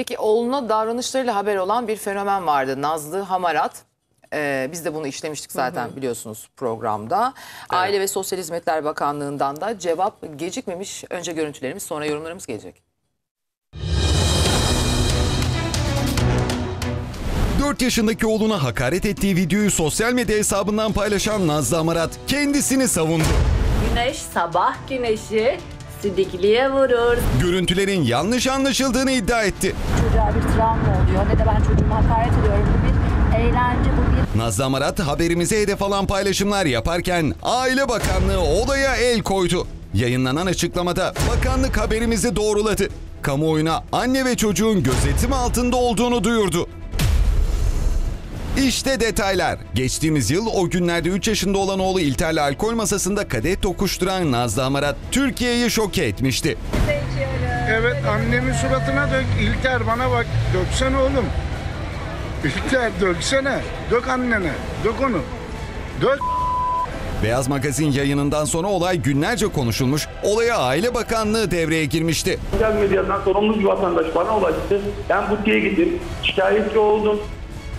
Peki oğluna davranışlarıyla haber olan bir fenomen vardı. Nazlı Hamarat. Ee, biz de bunu işlemiştik zaten biliyorsunuz programda. Aile ve Sosyal Hizmetler Bakanlığı'ndan da cevap gecikmemiş. Önce görüntülerimiz sonra yorumlarımız gelecek. 4 yaşındaki oğluna hakaret ettiği videoyu sosyal medya hesabından paylaşan Nazlı Amarat kendisini savundu. Güneş sabah güneşi sidikliye vurur. Görüntülerin yanlış anlaşıldığını iddia etti. Çocuğa bir travma oluyor ne de ben çocuğuma hakaret ediyorum. Bu bir eğlence, bu bir Nazlı Amarat haberimize hedef alan paylaşımlar yaparken Aile Bakanlığı olaya el koydu. Yayınlanan açıklamada bakanlık haberimizi doğruladı. Kamuoyuna anne ve çocuğun gözetim altında olduğunu duyurdu. İşte detaylar. Geçtiğimiz yıl o günlerde 3 yaşında olan oğlu İlter'le alkol masasında kadeh tokuşturan Nazlı Amarat Türkiye'yi şoke etmişti. Evet annemin suratına dök. İlker bana bak. Döksene oğlum. İlker döksene. Dök annene. Dök onu. Dök. Beyaz Magazin yayınından sonra olay günlerce konuşulmuş, olaya Aile Bakanlığı devreye girmişti. Sosyal medyadan sorumlu bir vatandaş bana ulaştı. Ben butiğe gittim. Şikayetçi oldum.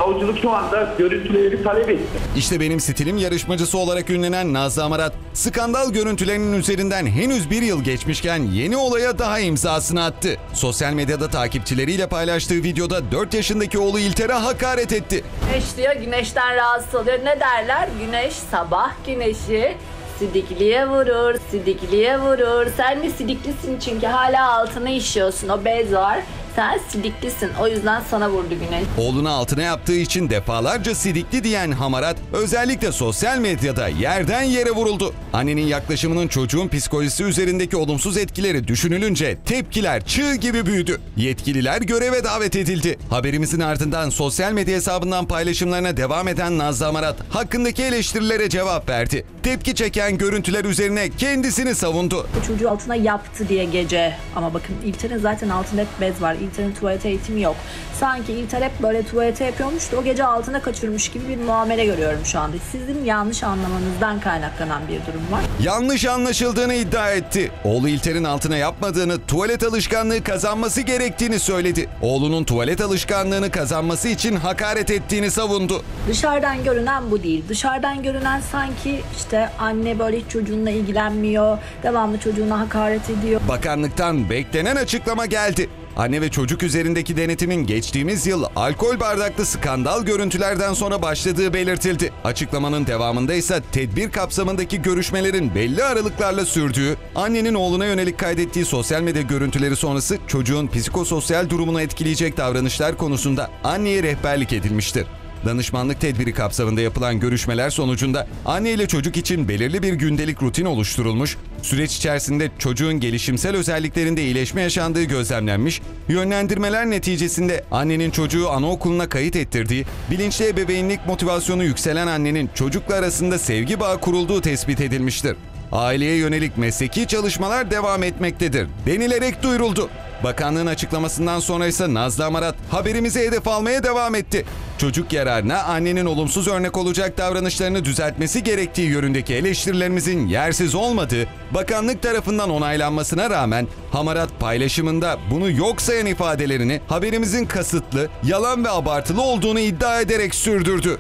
Savcılık şu anda görüntüleri talep etti. İşte benim stilim yarışmacısı olarak ünlenen Nazlı Amarat, skandal görüntülerinin üzerinden henüz bir yıl geçmişken yeni olaya daha imzasını attı. Sosyal medyada takipçileriyle paylaştığı videoda 4 yaşındaki oğlu İlter'e hakaret etti. güneş diyor. Güneşten rahatsız oluyor. Ne derler? Güneş sabah güneşi sidikliye vurur, sidikliye vurur. Sen de sidiklisin çünkü hala altına işiyorsun. O bez var. Sen sidiklisin. O yüzden sana vurdu güneş. Oğluna altına yaptığı için defalarca sidikli diyen Hamarat özellikle sosyal medyada yerden yere vuruldu. Annenin yaklaşımının çocuğun psikolojisi üzerindeki olumsuz etkileri düşünülünce tepkiler çığ gibi büyüdü. Yetkililer göreve davet edildi. Haberimizin ardından sosyal medya hesabından paylaşımlarına devam eden Nazlı Hamarat hakkındaki eleştirilere cevap verdi. Tepki çeken görüntüler üzerine kendisini savundu. Bu çocuğu altına yaptı diye gece. Ama bakın İlter'in zaten altında hep bez var. İlter'in tuvalet eğitimi yok. Sanki İlter hep böyle tuvalete yapıyormuş da o gece altına kaçırmış gibi bir muamele görüyorum şu anda. Sizin yanlış anlamanızdan kaynaklanan bir durum var. Yanlış anlaşıldığını iddia etti. Oğlu İlter'in altına yapmadığını, tuvalet alışkanlığı kazanması gerektiğini söyledi. Oğlunun tuvalet alışkanlığını kazanması için hakaret ettiğini savundu. Dışarıdan görünen bu değil. Dışarıdan görünen sanki işte anne böyle hiç çocuğunla ilgilenmiyor, devamlı çocuğuna hakaret ediyor. Bakanlıktan beklenen açıklama geldi. Anne ve çocuk üzerindeki denetimin geçtiğimiz yıl alkol bardaklı skandal görüntülerden sonra başladığı belirtildi. Açıklamanın devamında ise tedbir kapsamındaki görüşmelerin belli aralıklarla sürdüğü, annenin oğluna yönelik kaydettiği sosyal medya görüntüleri sonrası çocuğun psikososyal durumunu etkileyecek davranışlar konusunda anneye rehberlik edilmiştir. Danışmanlık tedbiri kapsamında yapılan görüşmeler sonucunda anne ile çocuk için belirli bir gündelik rutin oluşturulmuş, süreç içerisinde çocuğun gelişimsel özelliklerinde iyileşme yaşandığı gözlemlenmiş, yönlendirmeler neticesinde annenin çocuğu anaokuluna kayıt ettirdiği, bilinçli ebeveynlik motivasyonu yükselen annenin çocukla arasında sevgi bağı kurulduğu tespit edilmiştir. Aileye yönelik mesleki çalışmalar devam etmektedir denilerek duyuruldu. Bakanlığın açıklamasından sonra ise Nazlı Amarat haberimizi hedef almaya devam etti. Çocuk yararına annenin olumsuz örnek olacak davranışlarını düzeltmesi gerektiği yönündeki eleştirilerimizin yersiz olmadığı bakanlık tarafından onaylanmasına rağmen Hamarat paylaşımında bunu yok sayan ifadelerini haberimizin kasıtlı, yalan ve abartılı olduğunu iddia ederek sürdürdü.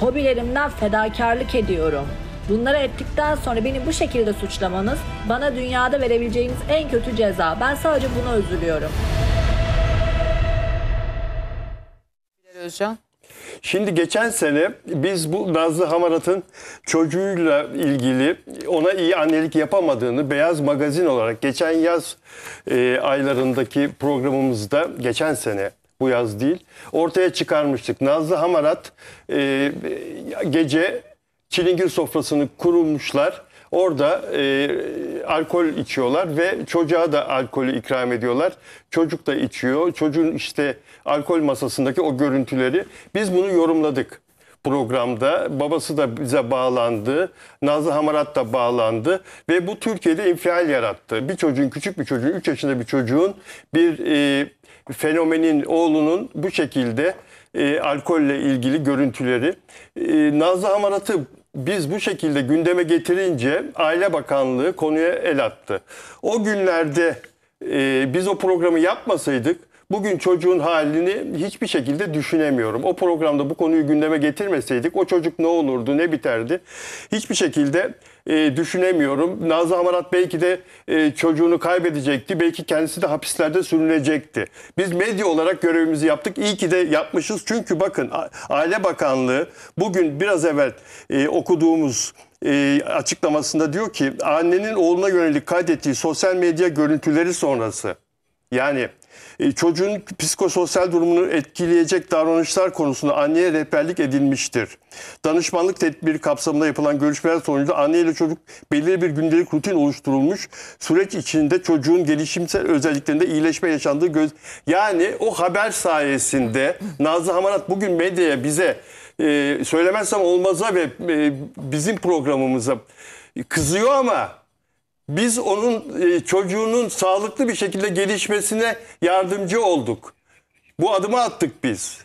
Hobilerimden fedakarlık ediyorum. Bunları ettikten sonra beni bu şekilde suçlamanız bana dünyada verebileceğiniz en kötü ceza. Ben sadece buna üzülüyorum. Özcan. Şimdi geçen sene biz bu Nazlı Hamarat'ın çocuğuyla ilgili ona iyi annelik yapamadığını Beyaz Magazin olarak geçen yaz e, aylarındaki programımızda geçen sene bu yaz değil ortaya çıkarmıştık. Nazlı Hamarat e, gece çilingir sofrasını kurulmuşlar. Orada e, alkol içiyorlar ve çocuğa da alkolü ikram ediyorlar. Çocuk da içiyor. Çocuğun işte alkol masasındaki o görüntüleri biz bunu yorumladık programda. Babası da bize bağlandı. Nazlı Hamarat da bağlandı. Ve bu Türkiye'de infial yarattı. Bir çocuğun, küçük bir çocuğun, 3 yaşında bir çocuğun bir e, fenomenin, oğlunun bu şekilde e, alkolle ilgili görüntüleri. E, Nazlı Hamarat'ı biz bu şekilde gündeme getirince Aile Bakanlığı konuya el attı. O günlerde e, biz o programı yapmasaydık bugün çocuğun halini hiçbir şekilde düşünemiyorum. O programda bu konuyu gündeme getirmeseydik o çocuk ne olurdu, ne biterdi? Hiçbir şekilde e, düşünemiyorum. Nazlı Hamarat belki de e, çocuğunu kaybedecekti. Belki kendisi de hapislerde sürünecekti. Biz medya olarak görevimizi yaptık. İyi ki de yapmışız. Çünkü bakın Aile Bakanlığı bugün biraz evvel e, okuduğumuz e, açıklamasında diyor ki annenin oğluna yönelik kaydettiği sosyal medya görüntüleri sonrası yani çocuğun psikososyal durumunu etkileyecek davranışlar konusunda anneye rehberlik edilmiştir. Danışmanlık tedbiri kapsamında yapılan görüşmeler sonucu anne ile çocuk belirli bir gündelik rutin oluşturulmuş. Süreç içinde çocuğun gelişimsel özelliklerinde iyileşme yaşandığı göz... Yani o haber sayesinde Nazlı Hamarat bugün medyaya bize e, söylemezsem olmaza ve e, bizim programımıza kızıyor ama biz onun e, çocuğunun sağlıklı bir şekilde gelişmesine yardımcı olduk. Bu adımı attık biz.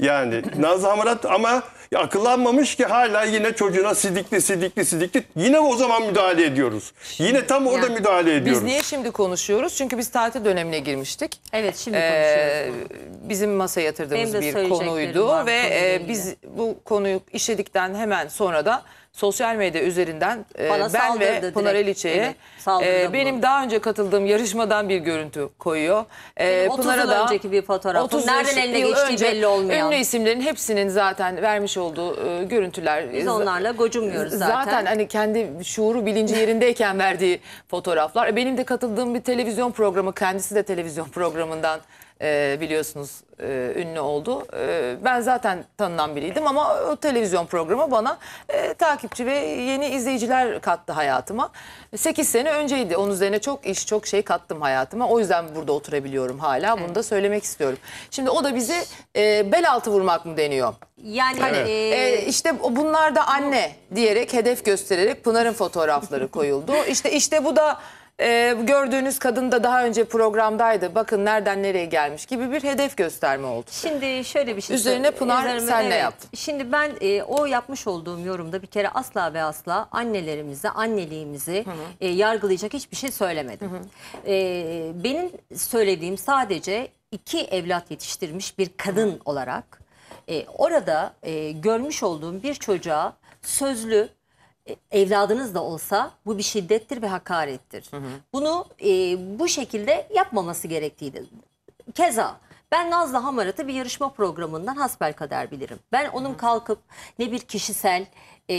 Yani Nazlı Hamarat ama akıllanmamış ki hala yine çocuğuna sidikli sidikli sidikli. Yine o zaman müdahale ediyoruz. Yine tam orada Yani müdahale ediyoruz. Biz niye şimdi konuşuyoruz? Çünkü biz tatil dönemine girmiştik. Evet şimdi Ee, konuşuyoruz. bizim masaya yatırdığımız bir konuydu ve e, biz bu konuyu işledikten hemen sonra da sosyal medya üzerinden e, Bana ben saldırdı ve direkt. Pınar Eliçe'ye Evet, e, benim daha önce katıldığım yarışmadan bir görüntü koyuyor. E, Benim 30 Pınar'a yıl önceki bir fotoğrafım. 30 Nereden yaş- eline yıl geçtiği belli olmayan. Ünlü isimlerin hepsinin zaten vermiş olduğu e, görüntüler. Biz onlarla gocunmuyoruz zaten. Zaten hani kendi şuuru bilinci yerindeyken verdiği fotoğraflar. E, Benim de katıldığım bir televizyon programı kendisi de televizyon programından e, biliyorsunuz e, ünlü oldu. E, ben zaten tanınan biriydim ama o televizyon programı bana e, takipçi ve yeni izleyiciler kattı hayatıma. 8 sene önceydi. Onun üzerine çok iş, çok şey kattım hayatıma. O yüzden burada oturabiliyorum hala. Bunu da söylemek istiyorum. Şimdi o da bize e, bel altı vurmak mı deniyor? Yani Hani e, e, işte bunlar da anne diyerek hedef göstererek Pınar'ın fotoğrafları koyuldu. İşte işte bu da e, gördüğünüz kadın da daha önce programdaydı. Bakın nereden nereye gelmiş gibi bir hedef gösterme oldu. Şimdi şöyle bir şey Üzerine Pınar, sen ne yaptın? Şimdi ben e, o yapmış olduğum yorumda bir kere asla ve asla annelerimizi, anneliğimizi e, yargılayacak hiçbir şey söylemedim. E, benim söylediğim sadece iki evlat yetiştirmiş bir kadın olarak e, orada e, görmüş olduğum bir çocuğa sözlü evladınız da olsa bu bir şiddettir ve hakarettir. Bunu e, bu şekilde yapmaması gerektiğini Keza ben Nazlı Hamarat'ı bir yarışma programından hasbelkader bilirim. Ben onun kalkıp ne bir kişisel e,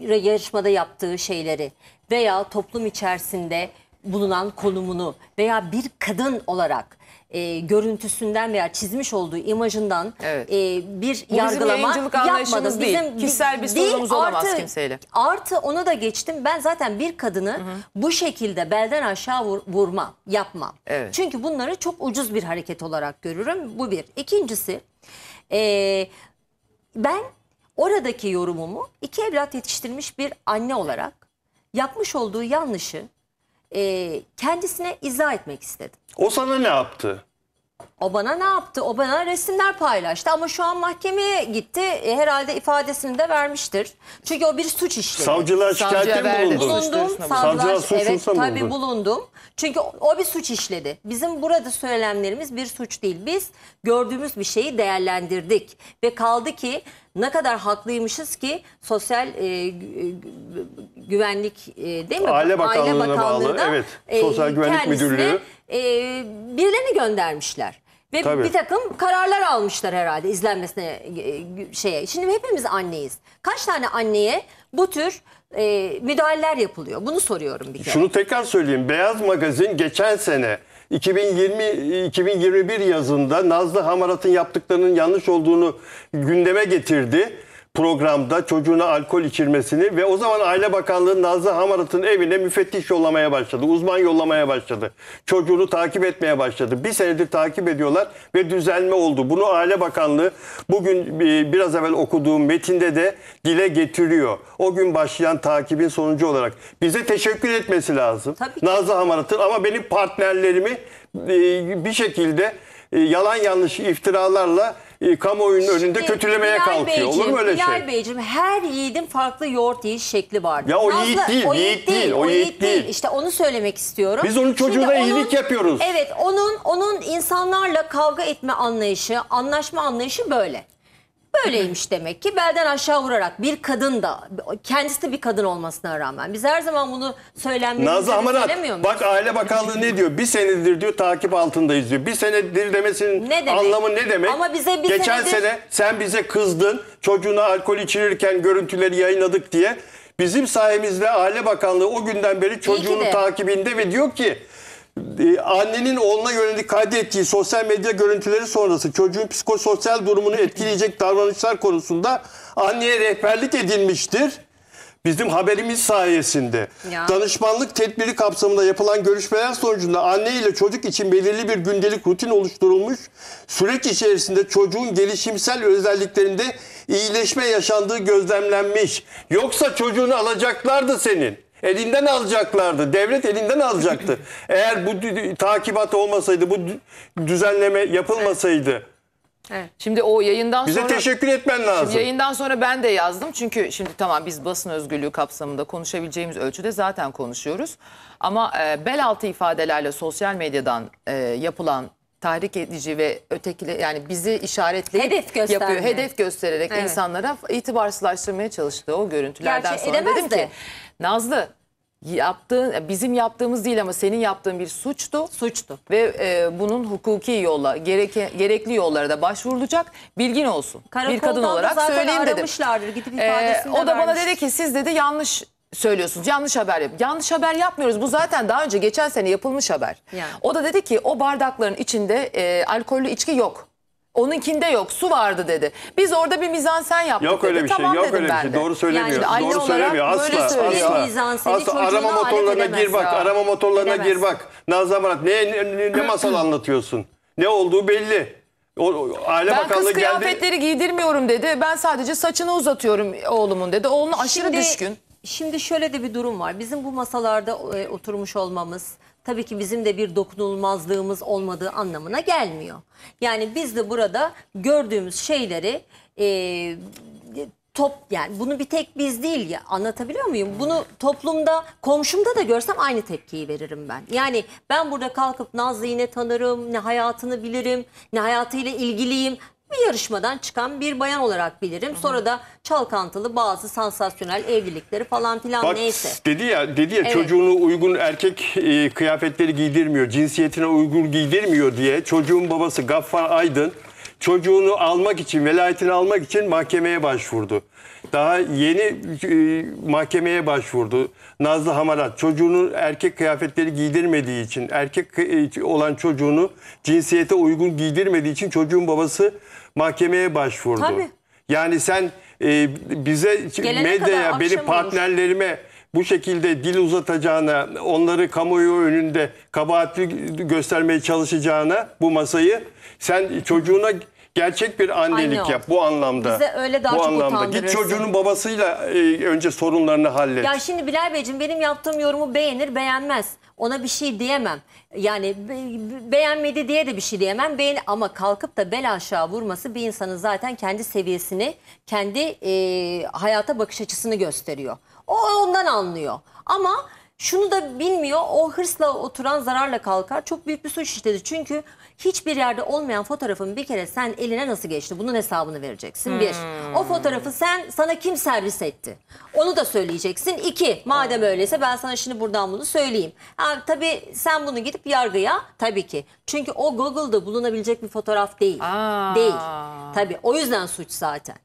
yarışmada yaptığı şeyleri veya toplum içerisinde bulunan konumunu veya bir kadın olarak e, görüntüsünden veya çizmiş olduğu imajından Evet. e, bir bizim yargılama yayıncılık anlayışımız yapmadım. değil. Bizim, Kişisel bir değil, sorunumuz olamaz artı- kimseyle. Artı onu da geçtim. Ben zaten bir kadını bu şekilde belden aşağı vur- vurmam, yapmam. Evet. Çünkü bunları çok ucuz bir hareket olarak görürüm. Bu bir. İkincisi eee, ben oradaki yorumumu iki evlat yetiştirmiş bir anne olarak yapmış olduğu yanlışı eee, kendisine izah etmek istedim. O sana ne yaptı? O bana ne yaptı? O bana resimler paylaştı ama şu an mahkemeye gitti. E, herhalde ifadesini de vermiştir. Çünkü o bir suç işledi. Savcılığa Savcıya şikayette mi verdi. Suç bulundum. bulundun. Savcılar, Savcılar evet mı tabii bulundun? bulundum. Çünkü o, o bir suç işledi. Bizim burada söylemlerimiz bir suç değil. Biz gördüğümüz bir şeyi değerlendirdik. Ve kaldı ki ne kadar haklıymışız ki sosyal e, gü- güvenlik e, değil mi? Aile Bakanlığı'na bağlı, evet. Sosyal Güvenlik kendisine, Müdürlüğü. e, birilerini göndermişler. Ve Tabii. bir takım kararlar almışlar herhalde izlenmesine e, şeye. Şimdi hepimiz anneyiz. Kaç tane anneye bu tür e, müdahaleler yapılıyor? Bunu soruyorum bir kere. Şunu tekrar söyleyeyim. Beyaz Magazin geçen sene 2020 2021 yazında Nazlı Hamarat'ın yaptıklarının yanlış olduğunu gündeme getirdi programda çocuğuna alkol içirmesini ve o zaman Aile Bakanlığı Nazlı Hamarat'ın evine müfettiş yollamaya başladı. Uzman yollamaya başladı. Çocuğunu takip etmeye başladı. Bir senedir takip ediyorlar ve düzelme oldu. Bunu Aile Bakanlığı bugün e, biraz evvel okuduğum metinde de dile getiriyor. O gün başlayan takibin sonucu olarak bize teşekkür etmesi lazım. Tabii ki. Nazlı Hamarat'ın ama benim partnerlerimi e, bir şekilde e, yalan yanlış iftiralarla e, kamuoyunun önünde Şimdi kötülemeye Bilal kalkıyor. Olur mu Beyciğim, öyle Bilal şey? Beyciğim her yiğidin farklı yoğurt yiyiş şekli vardır. Ya o yiğit değil, o yiğit değil, o yiğit değil. İşte onu söylemek istiyorum. Biz onun çocuğuna Şimdi iyilik yapıyoruz. Evet onun onun insanlarla kavga etme anlayışı, anlaşma anlayışı böyle. Böyleymiş demek ki belden aşağı vurarak bir kadın da kendisi de bir kadın olmasına rağmen biz her zaman bunu söylenmemizi Nazlı Hamarat söylemiyor muyuz? bak Aile Bakanlığı ne diyor? Bir senedir diyor takip altındayız diyor. Bir senedir demesinin Ne demek? anlamı ne demek? Ama bize bir Geçen senedir- sene sen bize kızdın. Çocuğuna alkol içirirken görüntüleri yayınladık diye. Bizim sayemizde Aile Bakanlığı o günden beri çocuğunu de. takibinde ve diyor ki annenin oğluna yönelik kaydettiği sosyal medya görüntüleri sonrası çocuğun psikososyal durumunu etkileyecek davranışlar konusunda anneye rehberlik edilmiştir. Bizim haberimiz sayesinde Ya. danışmanlık tedbiri kapsamında yapılan görüşmeler sonucunda anne ile çocuk için belirli bir gündelik rutin oluşturulmuş. Süreç içerisinde çocuğun gelişimsel özelliklerinde iyileşme yaşandığı gözlemlenmiş. Yoksa çocuğunu alacaklardı senin. Elinden alacaklardı. Devlet elinden alacaktı. Eğer bu takibat olmasaydı, bu dü- düzenleme yapılmasaydı Şimdi o yayından bize sonra... teşekkür etmen lazım. Şimdi yayından sonra ben de yazdım. Çünkü şimdi tamam biz basın özgürlüğü kapsamında konuşabileceğimiz ölçüde zaten konuşuyoruz. Ama e, bel altı ifadelerle sosyal medyadan e, yapılan tahrik edici ve ötekile yani bizi işaretleyip Hedef gösterme. yapıyor. Hedef göstererek Evet. insanlara itibarsızlaştırmaya çalıştığı o görüntülerden Gerçi sonra edemez dedim de. ki Nazlı yaptığın bizim yaptığımız değil ama senin yaptığın bir suçtu Suçtu. ve e, bunun hukuki yolla gereke, gerekli yollara da başvurulacak bilgin olsun. bir kadın Karakoldan da olarak zaten söyleyeyim dedim. aramışlardır, gidip Ee, ifadesini de o da bana vermiş. dedi ki siz dedi yanlış söylüyorsunuz. Yanlış haber yap. Yanlış haber yapmıyoruz. Bu zaten daha önce geçen sene yapılmış haber. Yani. O da dedi ki o bardakların içinde e, alkollü içki yok. Onunkinde yok. Su vardı dedi. Biz orada bir mizansen yaptık Yok dedi. öyle bir şey. tamam Yok dedim öyle bir ben şey. de. Doğru söylemiyor. Yani anne Doğru olarak söylemiyor. böyle Asla. söylüyor. Asla. Mizanseni Asla. çocuğuna Arama alet motorlarına edemez gir bak. ya. Arama motorlarına Edemez. gir bak. Nazlı Amarat ne, ne, ne masal anlatıyorsun? Ne olduğu belli. O, o- Aile Ben Bakanlığı kız geldi. kıyafetleri giydirmiyorum dedi. Ben sadece saçını uzatıyorum oğlumun dedi. Oğluna aşırı Şimdi- düşkün. Şimdi şöyle de bir durum var. Bizim bu masalarda e, oturmuş olmamız tabii ki bizim de bir dokunulmazlığımız olmadığı anlamına gelmiyor. Yani biz de burada gördüğümüz şeyleri e, top yani bunu bir tek biz değil ya anlatabiliyor muyum? Bunu toplumda komşumda da görsem aynı tepkiyi veririm ben. Yani ben burada kalkıp Nazlı'yı ne tanırım, ne hayatını bilirim, ne hayatıyla ilgiliyim. Bir yarışmadan çıkan bir bayan olarak bilirim. Sonra da çalkantılı bazı sansasyonel evlilikleri falan filan Bak neyse. dedi ya dedi ya Evet. çocuğunu uygun erkek e, kıyafetleri giydirmiyor, cinsiyetine uygun giydirmiyor diye çocuğun babası Gaffar Aydın çocuğunu almak için, velayetini almak için mahkemeye başvurdu. Daha yeni e, mahkemeye başvurdu. Nazlı Hamarat çocuğunun erkek kıyafetleri giydirmediği için, erkek e, olan çocuğunu cinsiyete uygun giydirmediği için çocuğun babası mahkemeye başvurdu. Tabii. Yani sen e, bize Gelene medyaya, kadar benim akşam partnerlerime bu şekilde dil uzatacağına, onları kamuoyu önünde kabahatli göstermeye çalışacağına bu masayı sen çocuğuna gerçek bir annelik Anne ol. yap bu anlamda. Bize öyle daha bu çok anlamda. Git utandırırsın. çocuğunun babasıyla e, önce sorunlarını hallet. Ya şimdi Bilal Beyciğim benim yaptığım yorumu beğenir beğenmez. Ona bir şey diyemem. Yani be- beğenmedi diye de bir şey diyemem. Beğen ama kalkıp da bel aşağı vurması bir insanın zaten kendi seviyesini, kendi e, hayata bakış açısını gösteriyor. O ondan anlıyor. Ama şunu da bilmiyor. O hırsla oturan zararla kalkar. Çok büyük bir suç işledi. Çünkü hiçbir yerde olmayan fotoğrafın bir kere sen eline nasıl geçti? Bunun hesabını vereceksin. Bir. O fotoğrafı sen sana kim servis etti? Onu da söyleyeceksin. İki. Madem öyleyse ben sana şimdi buradan bunu söyleyeyim. Ha, tabii sen bunu gidip yargıya tabii ki. Çünkü o Google'da bulunabilecek bir fotoğraf değil. Aa. Değil. Tabii o yüzden suç zaten.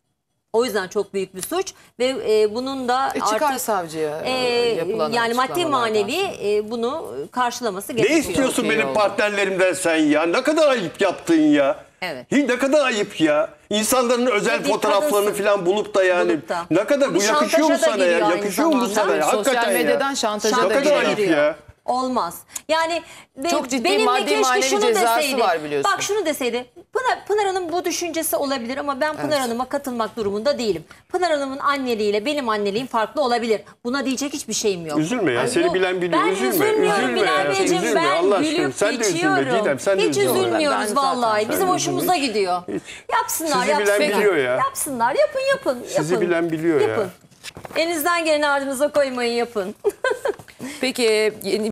O yüzden çok büyük bir suç ve e, bunun da E, çıkar artık savcıya e, yapılan yani maddi açıklamalardan manevi e, bunu karşılaması ne gerekiyor. istiyorsun Çok iyi benim oldu. partnerlerimden sen ya? Ne kadar ayıp yaptın ya. Evet. Hi, ne kadar ayıp ya. İnsanların özel Bir fotoğraflarını kadınsın. falan bulup da yani Bulup da. ne kadar bu Bir yakışıyor mu şantaja da sana ya? giriyor aynı Yakışıyor mu bu zamanda. sana ya? Sosyal Hakikaten medyadan ya. şantaja Ne da kadar giriyor. ayıp ya. Olmaz. Yani be- Çok ciddi benimle maddi keşke manevi şunu cezası deseydi. var biliyorsun. Bak şunu deseydi. Pınar, Pınar Hanım bu düşüncesi olabilir ama ben Pınar Hanım'a katılmak durumunda değilim. Pınar Hanım'ın anneliğiyle benim anneliğim farklı olabilir. Buna diyecek hiçbir şeyim yok. Üzülme ya. Ay Seni bilen biliyor. Ben Üzülme. üzülmüyorum Üzülme Bilal ya. Beyciğim. Üzülme. Ben Allah aşkına. gülüp Sen de üzülme geçiyorum. Didem, sen de Hiç üzülme. üzülmüyoruz Ben zaten- vallahi. Sen Bizim de hoşumuza üzülme. gidiyor. Hiç. Yapsınlar, Sizi bilen yapsınlar. biliyor ya. Yapsınlar, yapın yapın. Sizi yapın. bilen biliyor ya. yapın. Elinizden geleni ardınıza koymayın yapın. Peki yeni